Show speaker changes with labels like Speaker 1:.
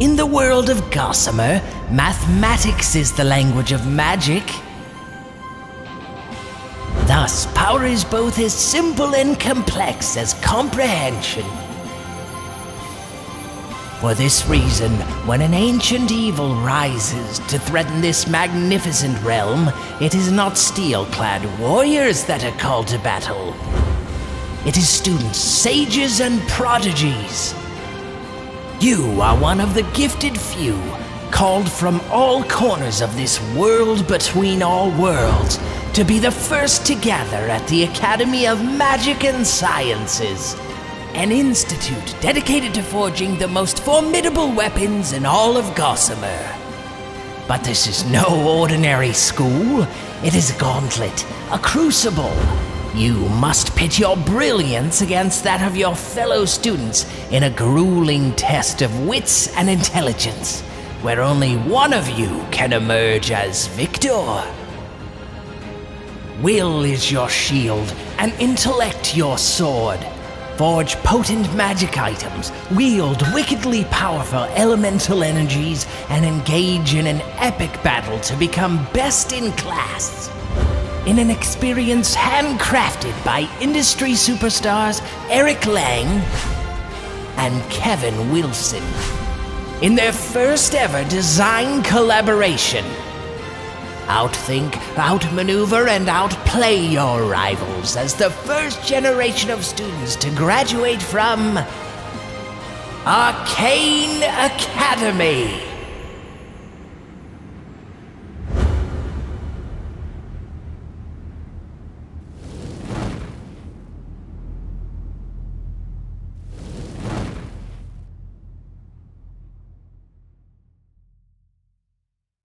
Speaker 1: In the world of Gossamyr, mathematics is the language of magic. Thus, power is both as simple and complex as comprehension. For this reason, when an ancient evil rises to threaten this magnificent realm, it is not steel clad warriors that are called to battle. It is students, sages, and prodigies. You are one of the gifted few, called from all corners of this world between all worlds, to be the first to gather at the Academy of Magic and Sciences, an institute dedicated to forging the most formidable weapons in all of Gossamyr. But this is no ordinary school. It is a gauntlet, a crucible. You must pit your brilliance against that of your fellow students in a grueling test of wits and intelligence, where only one of you can emerge as victor. Will is your shield, and intellect your sword. Forge potent magic items, wield wickedly powerful elemental energies, and engage in an epic battle to become best in class. In an experience handcrafted by industry superstars Eric Lang and Kevin Wilson. In their first ever design collaboration, Outthink, outmaneuver, and outplay your rivals as the first generation of students to graduate from Arcane Academy.